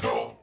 Let's go!